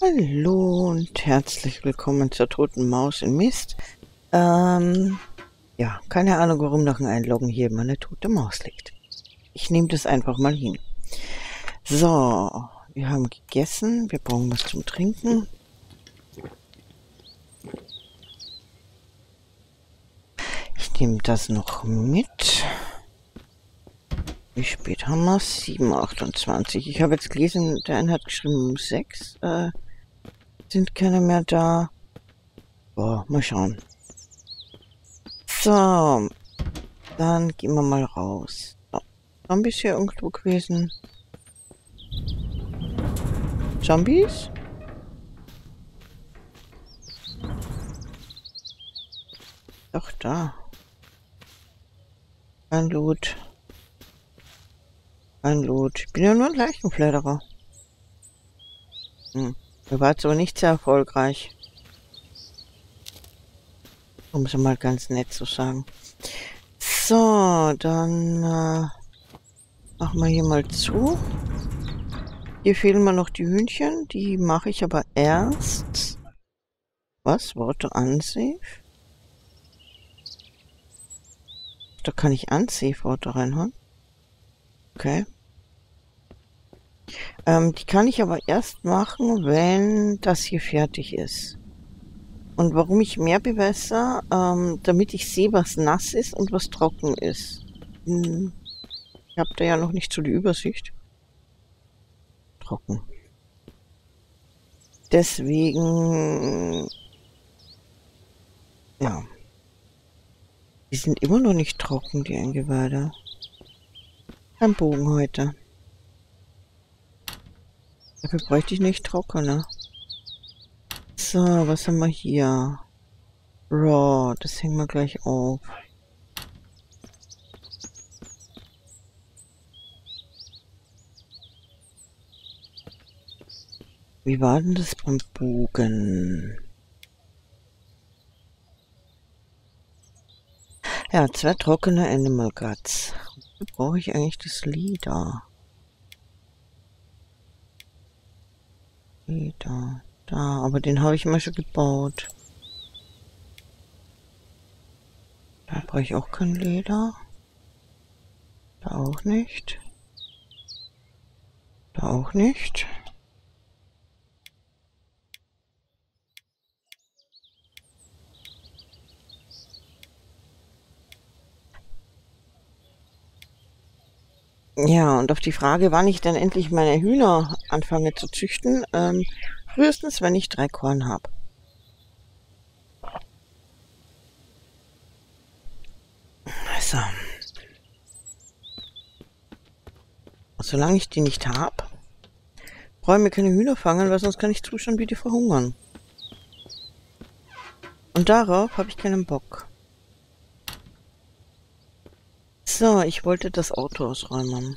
Hallo und herzlich willkommen zur toten Maus in Mist. Ähm, ja, keine Ahnung, warum nach dem Einloggen hier immer eine tote Maus liegt. Ich nehme das einfach mal hin. So, wir haben gegessen, wir brauchen was zum Trinken. Ich nehme das noch mit. Wie spät haben wir es? 7.28. Ich habe jetzt gelesen, der eine hat geschrieben um 6. Äh, sind keine mehr da. Boah, mal schauen. So, dann gehen wir mal raus. So, Zombies hier irgendwo gewesen? Zombies? Doch, da. Ein Loot. Ein Loot. Ich bin ja nur ein Leichenfledderer. Hm. Ihr wart aber nicht sehr erfolgreich. Um es mal ganz nett zu sagen. So, dann äh, machen wir hier mal zu. Hier fehlen mir noch die Hühnchen. Die mache ich aber erst. Was? Worte Ansehen? Da kann ich Ansehworte reinhauen. Okay. Ähm, die kann ich aber erst machen, wenn das hier fertig ist. Und warum ich mehr bewässer? Ähm, damit ich sehe, was nass ist und was trocken ist. Hm. Ich habe da ja noch nicht so die Übersicht. Trocken. Deswegen... Ja. Die sind immer noch nicht trocken, die Eingeweide. Kein Bogen heute. Dafür bräuchte ich nicht trockene. So, was haben wir hier? Raw, das hängen wir gleich auf. Wie war denn das beim Bogen? Ja, zwei trockene Animal Guts. Brauche ich eigentlich das Leder? Leder. Da, aber den habe ich immer schon gebaut. Da brauche ich auch kein Leder. Da auch nicht. Da auch nicht. Ja, und auf die Frage, wann ich denn endlich meine Hühner anfange zu züchten, ähm, frühestens, wenn ich drei Korn habe. So. Solange ich die nicht habe, brauche ich mir keine Hühner fangen, weil sonst kann ich zuschauen, wie die verhungern. Und darauf habe ich keinen Bock. So, ich wollte das Auto ausräumen.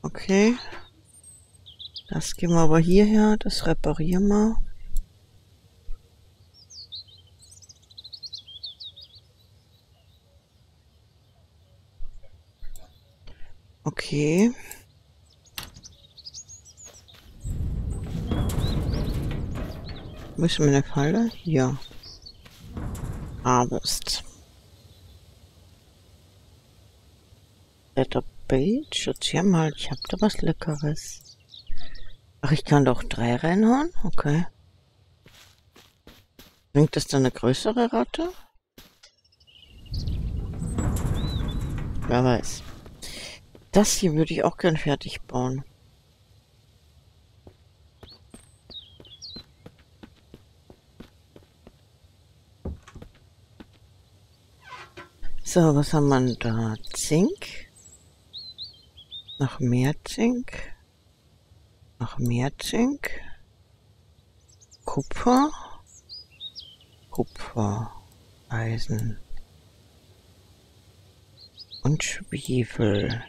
Okay. Das gehen wir aber hierher, das reparieren wir. Okay. Müssen wir eine Falle? Ja. Harvest. Letter Bait. Sortier mal. Ich hab da was Leckeres. Ach, ich kann doch drei reinhauen? Okay. Bringt das dann eine größere Ratte? Wer weiß. Das hier würde ich auch gern fertig bauen. So, was haben wir da? Zink. Noch mehr Zink. Noch mehr Zink. Kupfer. Kupfer. Eisen. Und Schwefel.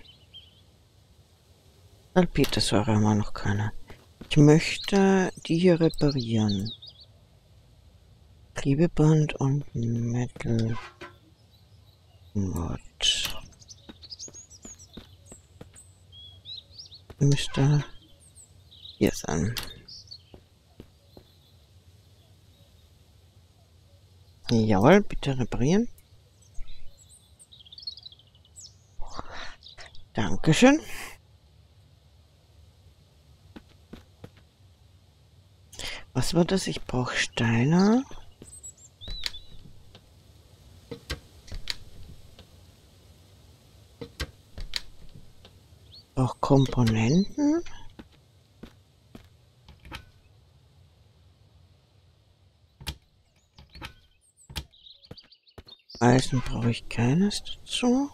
Salpetersäure haben wir noch keine. Ich möchte die hier reparieren. Klebeband und Metal. Gut. Müsste hier sein. Jawohl, bitte reparieren. Dankeschön. Was war das? Ich brauche Steine. Auch Komponenten. Eisen brauche ich keines dazu.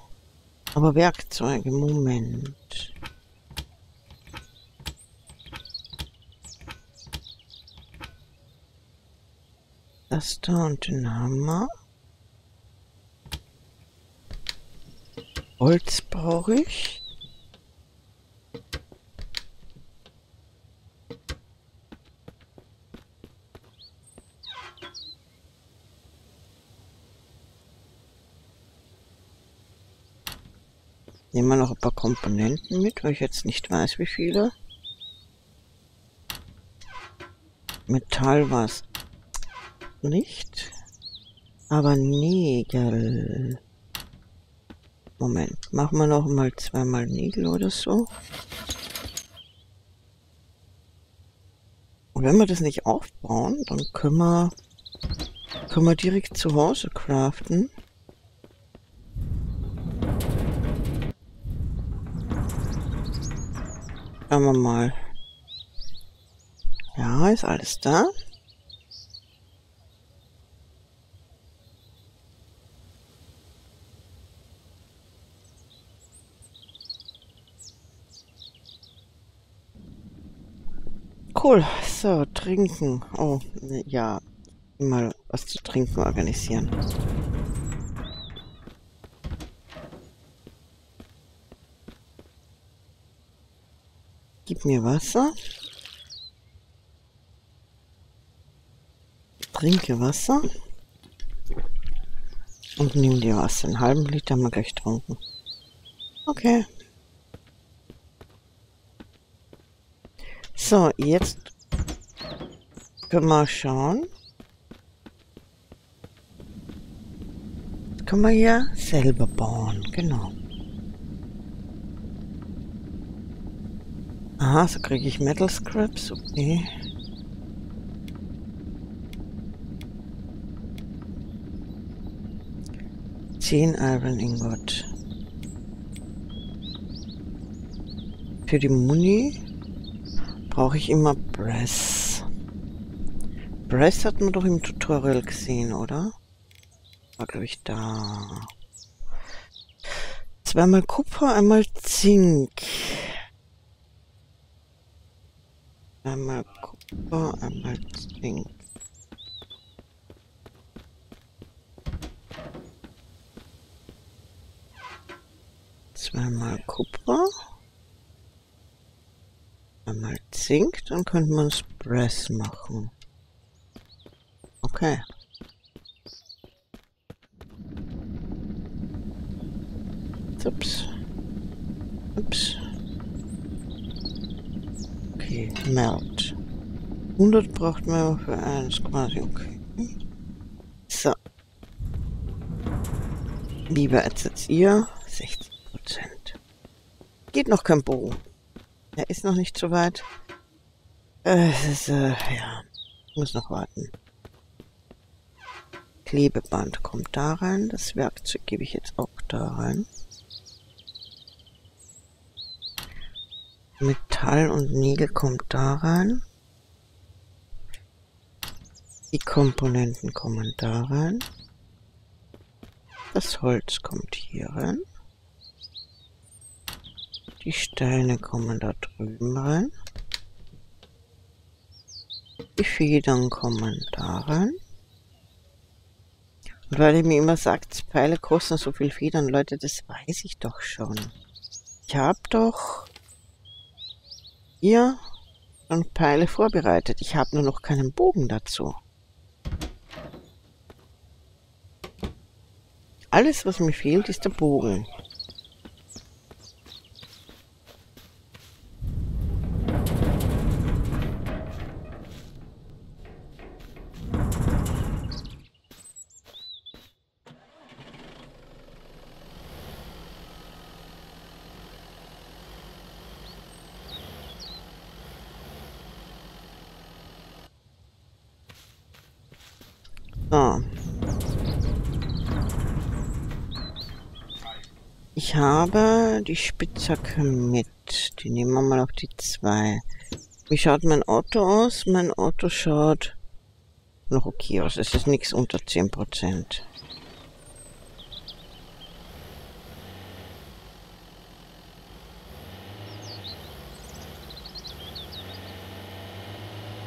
Aber Werkzeuge, Moment. Das da und den Hammer. Holz brauche ich. Nehmen wir noch ein paar Komponenten mit, weil ich jetzt nicht weiß, wie viele. Metall war es nicht. Aber Nägel. Moment, machen wir noch mal zweimal Nägel oder so. Und wenn wir das nicht aufbauen, dann können wir, können wir direkt zu Hause craften. Schauen wir mal. Ja, ist alles da. Cool. So, trinken. Oh, ja. Mal was zu trinken organisieren. Gib mir Wasser. Trinke Wasser. Und nimm dir Wasser. Einen halben Liter haben wir gleich getrunken. Okay. So, jetzt können wir schauen. Können wir hier selber bauen. Genau. Aha, so kriege ich Metal Scraps, okay. Zehn Iron Ingot. Für die Muni brauche ich immer Brass. Brass hat man doch im Tutorial gesehen, oder? War, glaube ich, da. Zweimal Kupfer, einmal Zink. Einmal Kupfer, einmal Zink. Zweimal Kupfer. Einmal Zink, dann könnte man Brass machen. Okay. Ups. Ups. Okay, Melt. 100 braucht man für eins quasi, okay. So. Lieber als jetzt ihr, 60 Prozent. Geht noch kein Bogen. Er ist noch nicht so weit. Es ist, äh, ja, muss noch warten. Klebeband kommt da rein. Das Werkzeug gebe ich jetzt auch da rein. Metall und Nägel kommt da rein. Die Komponenten kommen da rein. Das Holz kommt hier rein. Die Steine kommen da drüben rein. Die Federn kommen da rein. Und weil ihr mir immer sagt, Pfeile kosten so viel Federn, Leute, das weiß ich doch schon. Ich habe doch ihr schon Pfeile vorbereitet. Ich habe nur noch keinen Bogen dazu. alles, was mir fehlt, ist der Bogen. So. Ich habe die Spitzhacke mit. Die nehmen wir mal auf die zwei. Wie schaut mein Auto aus? Mein Auto schaut noch okay aus. Es ist nichts unter 10%.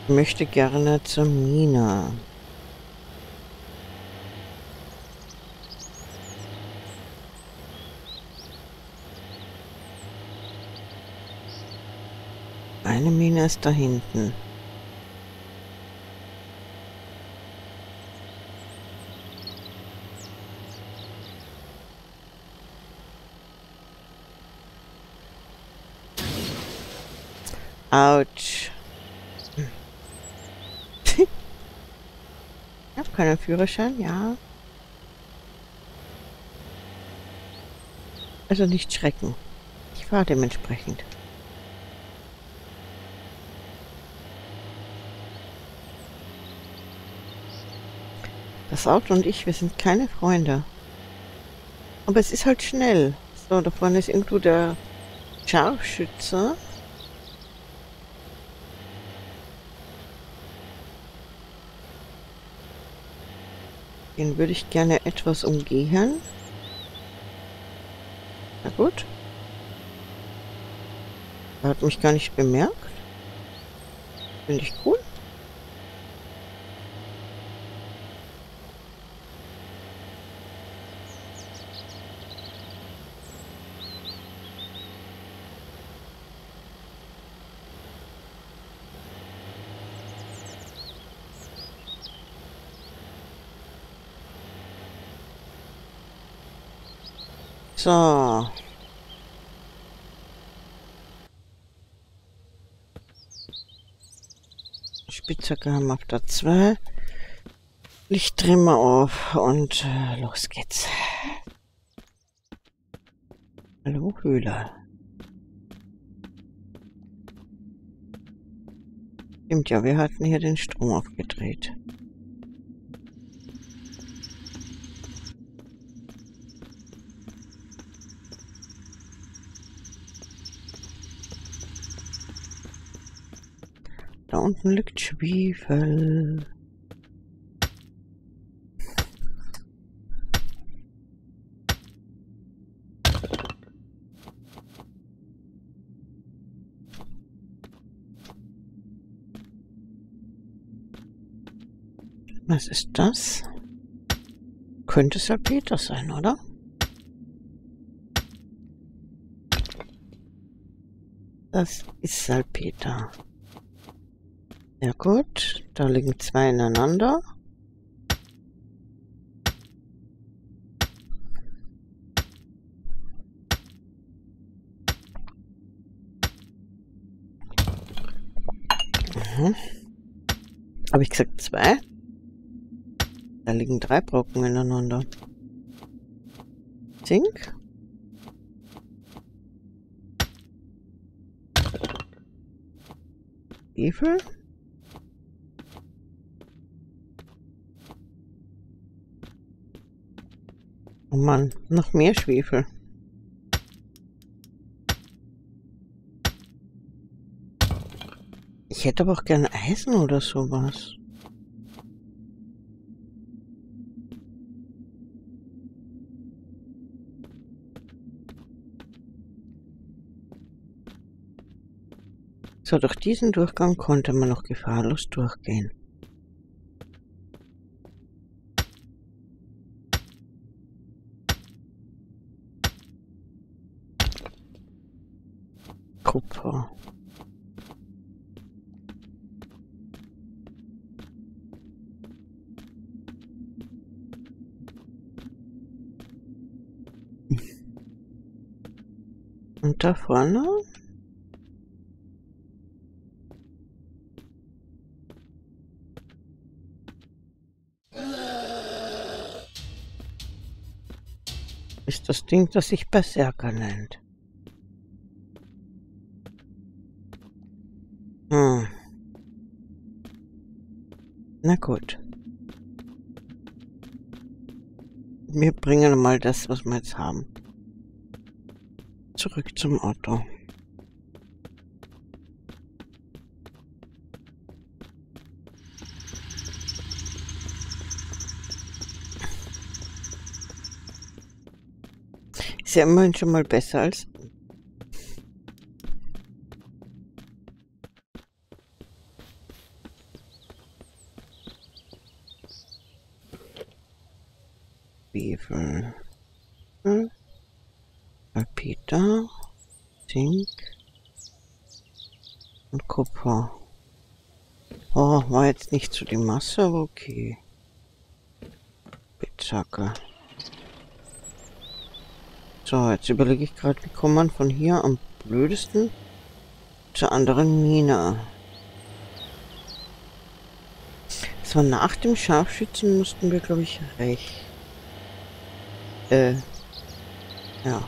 Ich möchte gerne zur Mine. Eine Mine ist da hinten. Autsch. ich habe keinen Führerschein, ja. Also nicht schrecken. Ich fahre dementsprechend. Das Auto und ich, wir sind keine Freunde. Aber es ist halt schnell. So, da vorne ist irgendwo der Scharfschütze. Den würde ich gerne etwas umgehen. Na gut. Er hat mich gar nicht bemerkt. Finde ich cool. So. Spitzhacke haben wir auf der 2. Licht drehen wir auf und äh, los geht's. Hallo Höhle. Stimmt ja, wir hatten hier den Strom aufgedreht. Da unten liegt Schwefel. Was ist das? Könnte Salpeter sein, oder? Das ist Salpeter. Ja gut, da liegen zwei ineinander. Mhm. Habe ich gesagt zwei? Da liegen drei Brocken ineinander. Zink. Evel. Oh Mann, noch mehr Schwefel. Ich hätte aber auch gerne Eisen oder sowas. So, durch diesen Durchgang konnte man noch gefahrlos durchgehen. Da vorne? Ist das Ding, das sich Berserker nennt. Hm. Na gut. Wir bringen mal das, was wir jetzt haben. Zurück zum Auto. Ist ja immerhin schon mal besser als Zwiebeln. Hm. Salpeter, Zink und Kupfer. War jetzt nicht so die Masse, aber okay. Spitzhacke. So, jetzt überlege ich gerade, wie kommt man von hier am blödesten zur anderen Mine. So, nach dem Scharfschützen mussten wir, glaube ich, rechts. Äh, ja.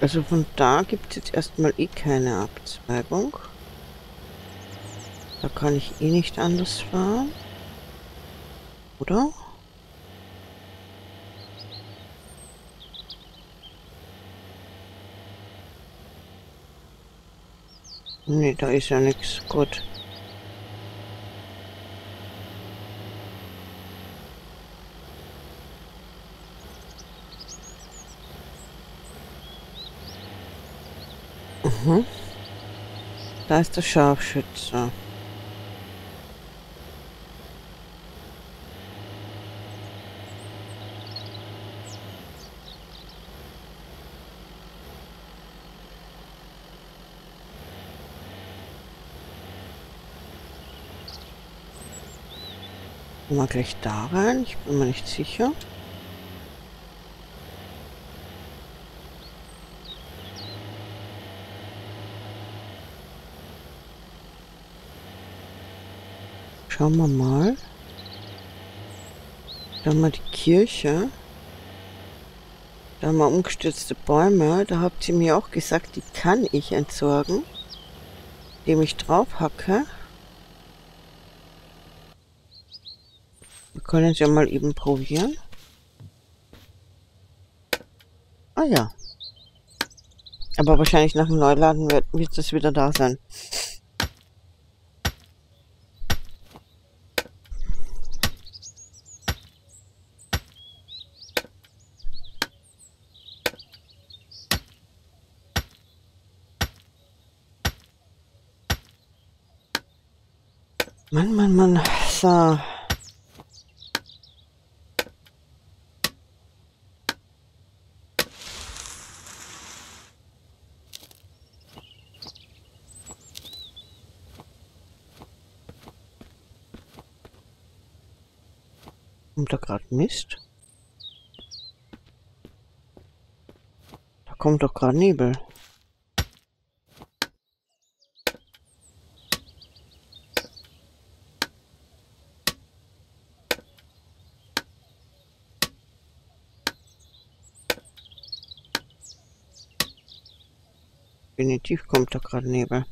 Also von da gibt es jetzt erstmal eh keine Abzweigung. Da kann ich eh nicht anders fahren. Oder? Nee, da ist ja nichts. Gut. Mhm. Da ist der Scharfschütze. Mal gleich da rein. Ich bin mir nicht sicher. Schauen wir mal. Da haben wir die Kirche. Da haben wir umgestürzte Bäume. Da habt ihr mir auch gesagt, die kann ich entsorgen. Indem ich drauf hacke. Können es ja mal eben probieren. Ah ja. Aber wahrscheinlich nach dem Neuladen wird, es wieder da sein. Mann, Mann, Mann. So. Kommt da gerade Mist? Da kommt doch gerade Nebel. Definitiv kommt da gerade Nebel.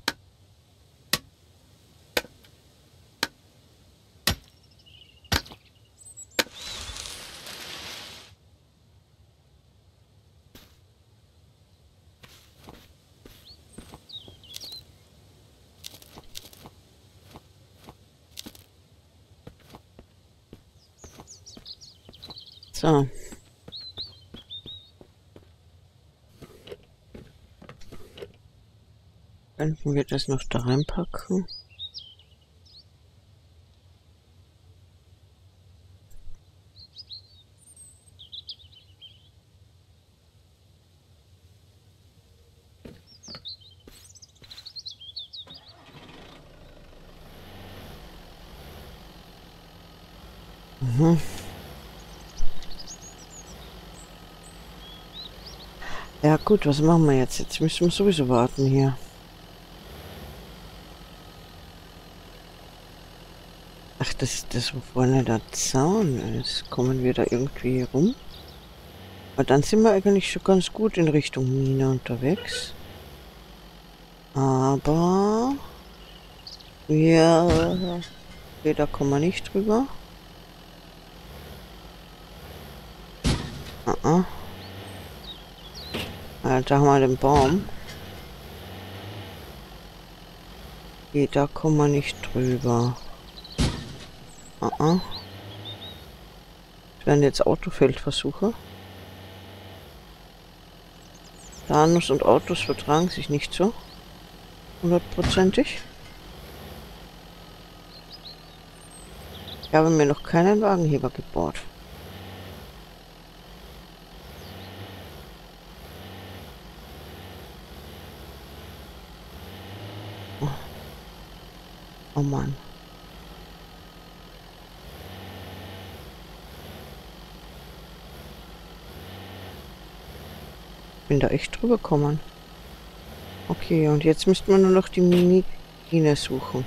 So. Könnten wir das noch da reinpacken? Mhm. Ja gut, was machen wir jetzt? Jetzt müssen wir sowieso warten hier. Ach, das ist das, wo vorne der Zaun ist. Kommen wir da irgendwie rum? Aber dann sind wir eigentlich schon ganz gut in Richtung Mine unterwegs. Aber... Wir... Okay, da kommen wir nicht drüber. Uh -uh. Da haben wir den Baum. Okay, da kommen wir nicht drüber. Uh -uh. Das wären jetzt Autofeldversuche. Planus und Autos vertragen sich nicht so. Hundertprozentig. Ich habe mir noch keinen Wagenheber gebaut. Oh Mann. Bin da echt drüber gekommen. Okay, und jetzt müsste man nur noch die Mini-Mine suchen.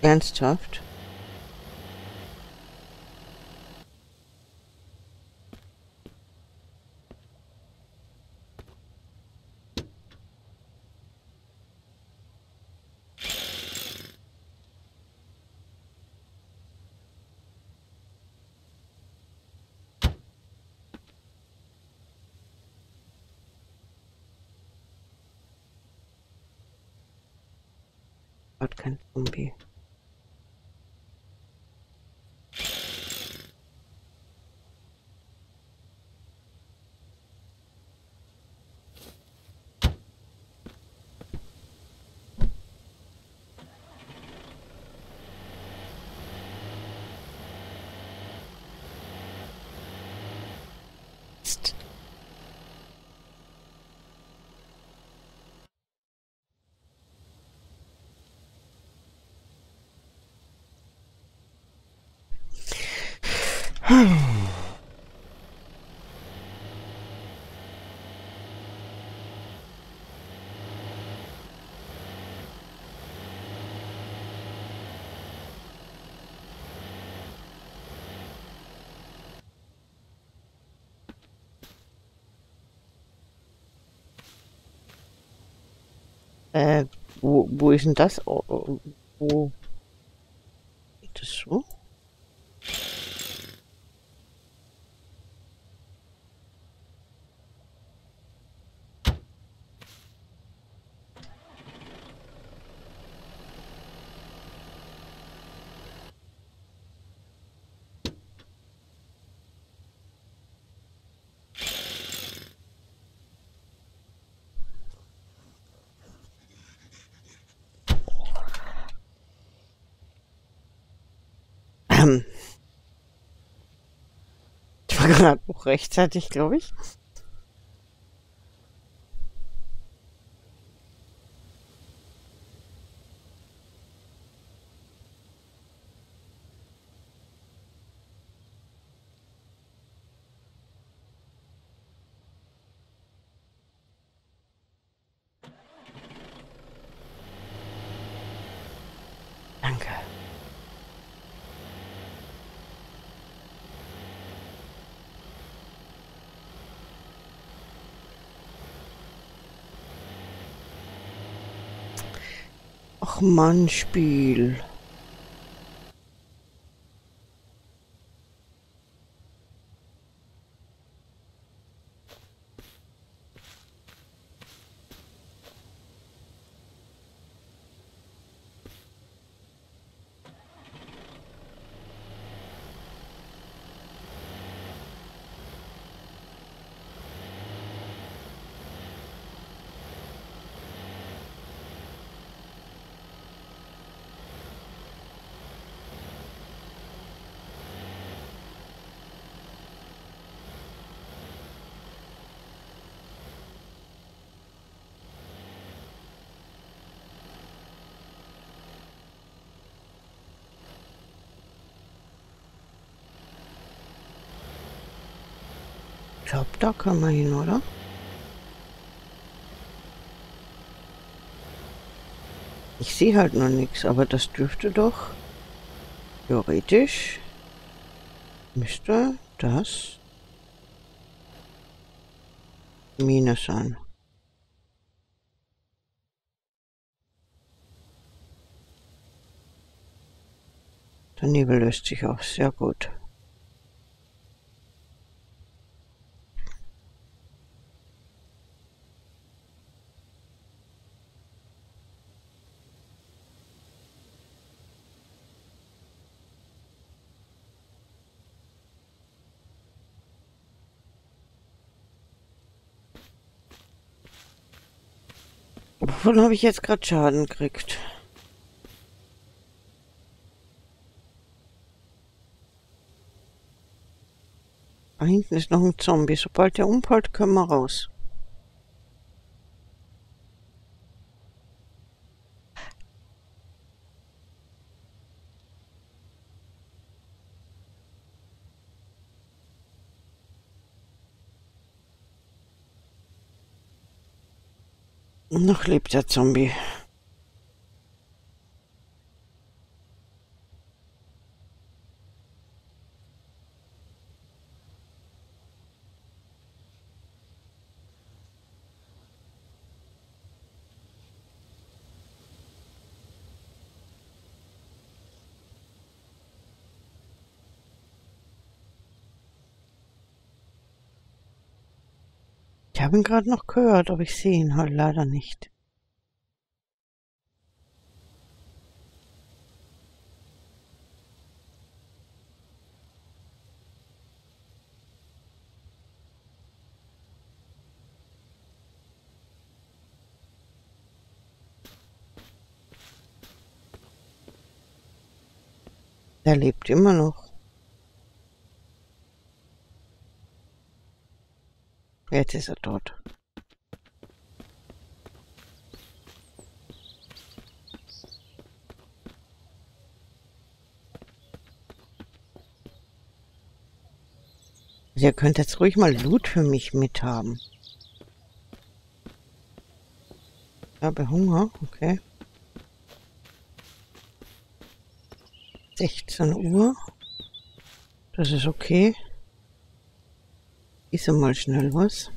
Ernsthaft? Hat kein Zombie. Psst. Äh, wo, wo ist denn das? Oh, oh, wo? Geht das so? Ähm. Ich war noch rechtzeitig, glaube ich. Ach glaube, da können wir hin, oder? Ich sehe halt noch nichts, aber das dürfte doch theoretisch müsste das Mine sein. Der Nebel löst sich auf, sehr gut. Wovon habe ich jetzt gerade Schaden gekriegt? Da hinten ist noch ein Zombie. Sobald der umfällt, können wir raus. Noch lebt der Zombie. Ich habe ihn gerade noch gehört, aber ich sehe ihn halt leider nicht. Er lebt immer noch. Jetzt ist er tot. Ihr könnt jetzt ruhig mal Loot für mich mithaben. Ich habe Hunger, okay. 16 Uhr. Das ist okay. Ist mal schnell was.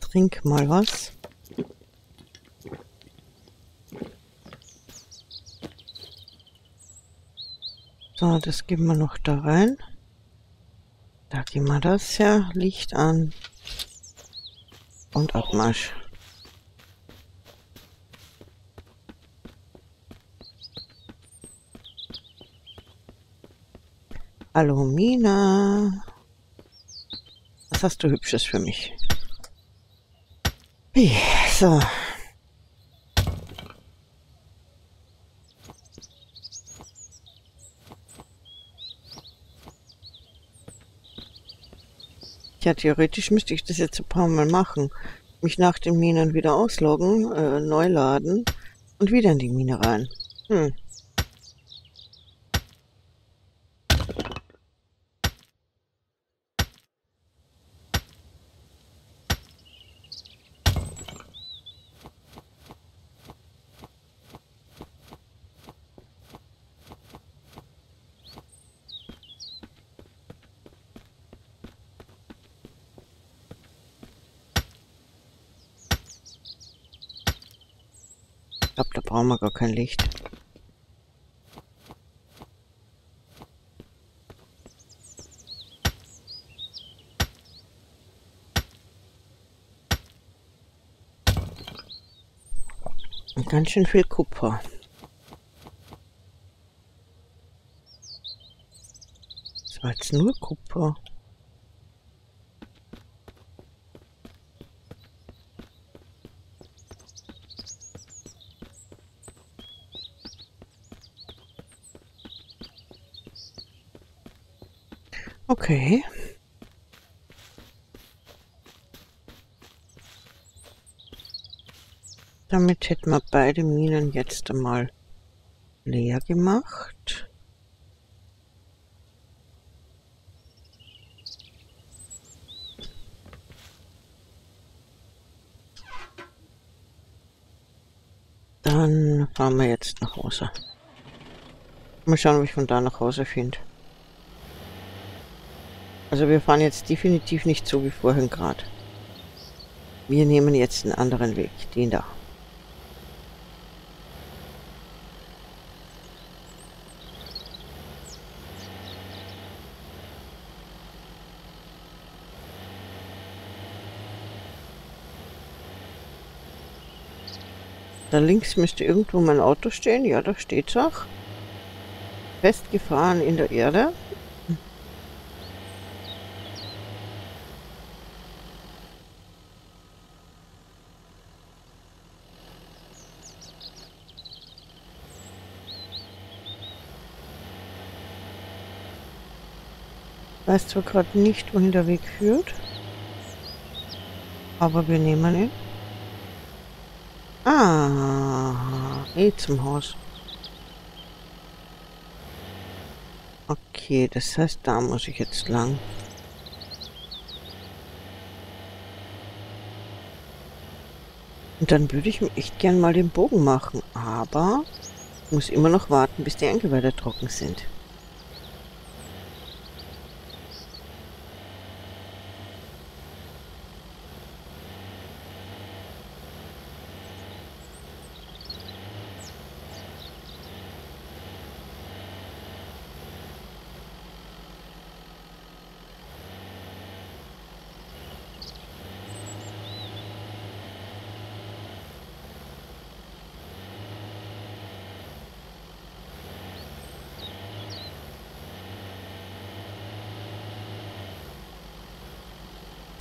Trink mal was. So, das geben wir noch da rein. Da geben wir das her. Licht an. Und Abmarsch. Hallo Mina. Was hast du Hübsches für mich? So. Ja, theoretisch müsste ich das jetzt ein paar Mal machen. Mich nach den Minen wieder ausloggen, äh, neu laden und wieder in die Mine rein. Hm. Glaube, da brauchen wir gar kein Licht. Und ganz schön viel Kupfer. Das war jetzt nur Kupfer. Okay. Damit hätten wir beide Minen jetzt einmal leer gemacht. Dann fahren wir jetzt nach Hause. Mal schauen, ob ich von da nach Hause finde. Also wir fahren jetzt definitiv nicht so wie vorhin gerade. Wir nehmen jetzt einen anderen Weg, den da. Da links müsste irgendwo mein Auto stehen. Ja, da steht's auch. Festgefahren in der Erde. Weiß zwar gerade nicht, wohin der Weg führt, aber wir nehmen ihn. Ah, eh zum Haus. Okay, das heißt, da muss ich jetzt lang. Und dann würde ich mir echt gern mal den Bogen machen, aber muss immer noch warten, bis die Eingeweide trocken sind.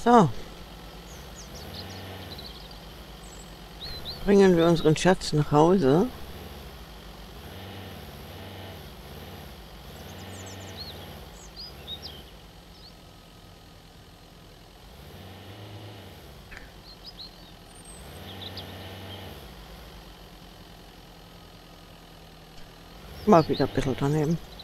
So. Bringen wir unseren Schatz nach Hause. Mal wieder ein bisschen daneben.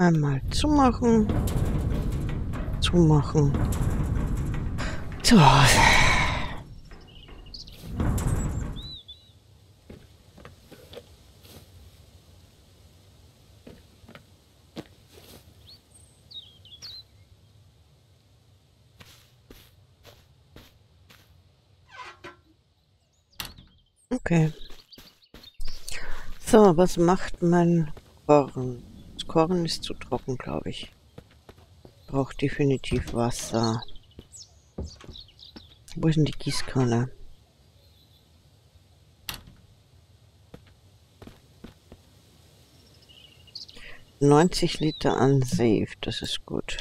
Einmal zumachen. Zumachen. So. Okay. So, was macht mein Korn? Korn ist zu trocken, glaube ich. Braucht definitiv Wasser. Wo ist denn die Gießkanne? Neunzig Liter an Safe, das ist gut.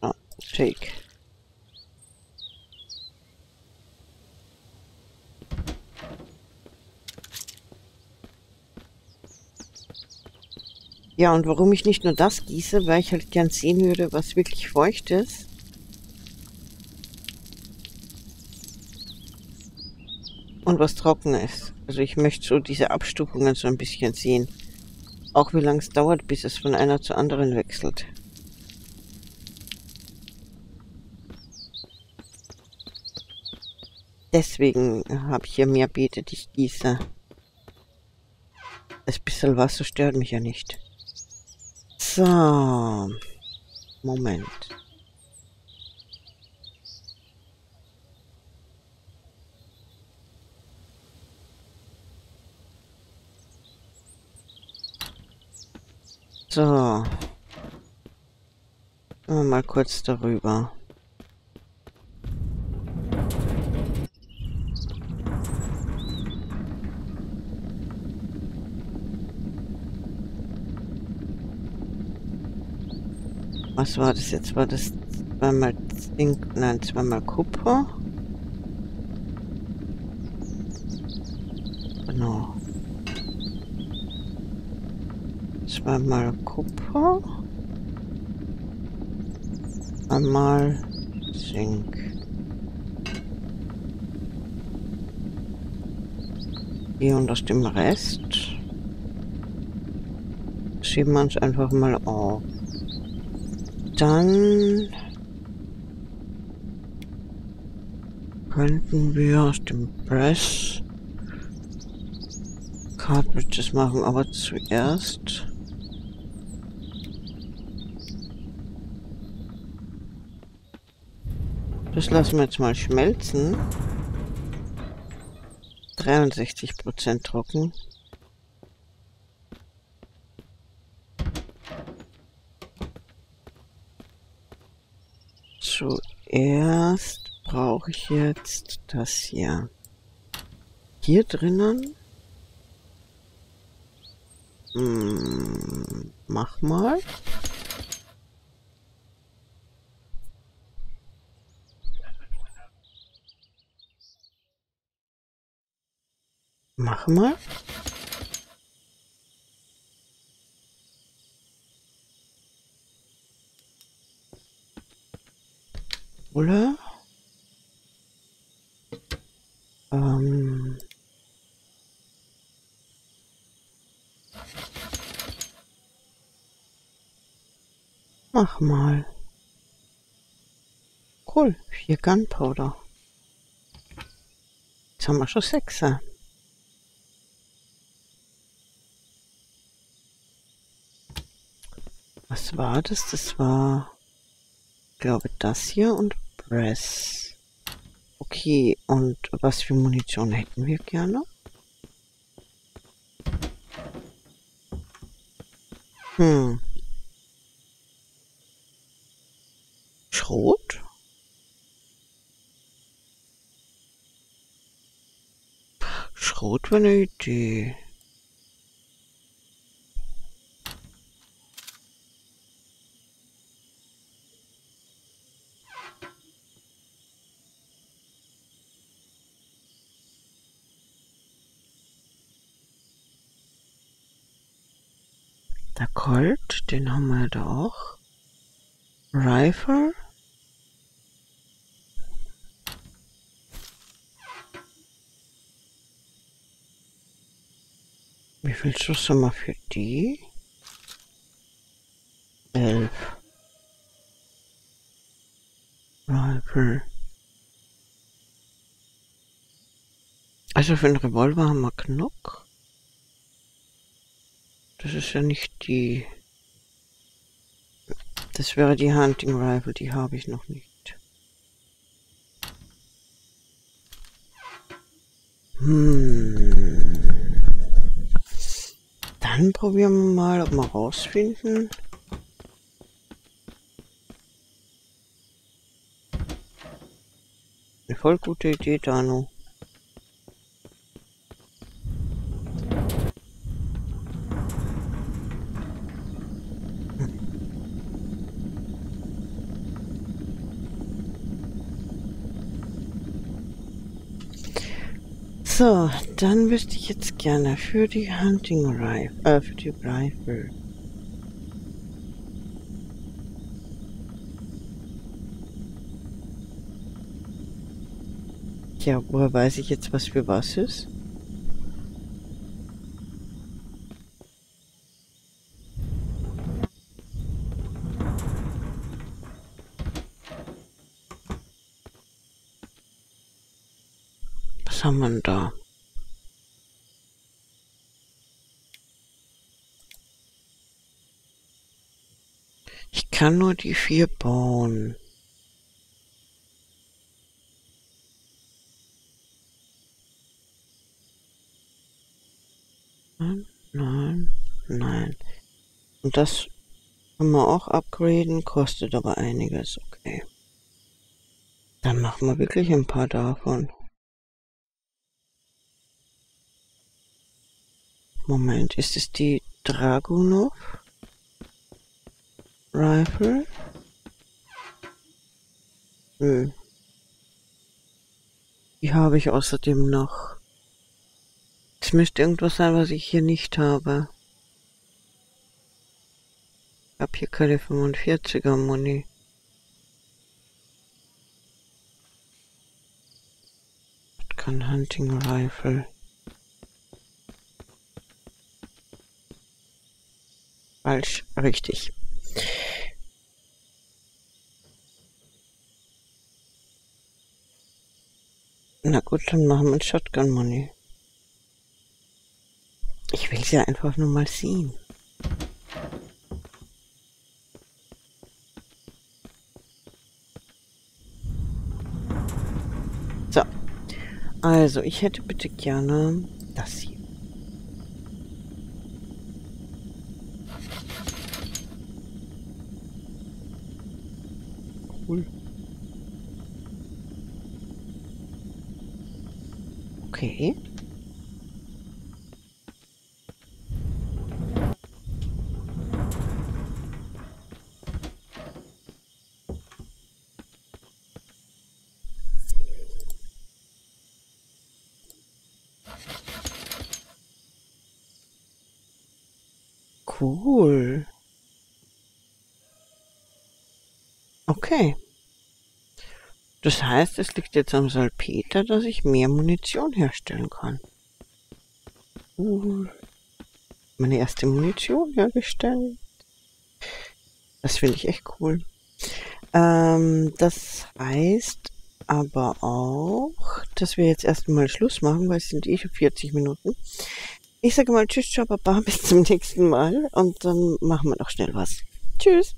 Ah, Shake. Ja, und warum ich nicht nur das gieße, weil ich halt gern sehen würde, was wirklich feucht ist. Und was trocken ist. Also ich möchte so diese Abstufungen so ein bisschen sehen. Auch wie lange es dauert, bis es von einer zur anderen wechselt. Deswegen habe ich hier mehr Beete, die ich gieße. Das bisschen Wasser stört mich ja nicht. So. Moment. So. Mal kurz darüber. Was war das jetzt? War das zweimal Zink? Nein, zweimal Kupfer? Genau. zweimal Kupfer, einmal Zink. Hier und aus dem Rest schieben wir uns einfach mal auf. Dann könnten wir aus dem Press Cartridges machen, aber zuerst das lassen wir jetzt mal schmelzen. 63% trocken. Zuerst brauche ich jetzt das hier. Hier drinnen. Hm, mach mal. Mach mal. Oder? Ähm. Mach mal. Cool, vier Gunpowder. Jetzt haben wir schon sechser. Was war das? Das war, glaube das hier und Press. Okay, und was für Munition hätten wir gerne? Hm. Schrot? Schrot wäre eine Idee. Der Colt, den haben wir da auch. Rifle. Wie viel Schuss haben wir für die? Elf. Rifle. Also für einen Revolver haben wir genug. Das ist ja nicht die... Das wäre die Hunting Rifle, die habe ich noch nicht. Hm. Dann probieren wir mal, ob wir rausfinden. Eine voll gute Idee, Dano. So, dann wüsste ich jetzt gerne für die Hunting Rifle, äh, für die Rifle. Ja, woher weiß ich jetzt, was für was ist? Haben wir da? Ich kann nur die vier bauen. Nein, nein, nein. Und das können wir auch upgraden, kostet aber einiges, okay. Dann machen wir wirklich ein paar davon. Moment, ist es die Dragunov Rifle? Nö. Die habe ich außerdem noch. Es müsste irgendwas sein, was ich hier nicht habe. hab hier keine 45er Muni. Shotgun Hunting Rifle. Falsch, richtig. Na gut, dann machen wir Shotgun Money. Ich will sie einfach nur mal sehen. So. Also, ich hätte bitte gerne das hier. Cool. Okay. Cool. Okay. Das heißt, es liegt jetzt am Salpeter, dass ich mehr Munition herstellen kann. Cool. Meine erste Munition hergestellt. Das finde ich echt cool. Ähm, das heißt aber auch, dass wir jetzt erstmal Schluss machen, weil es sind eh schon 40 Minuten. Ich sage mal Tschüss, ciao, Baba, bis zum nächsten Mal und dann machen wir noch schnell was. Tschüss.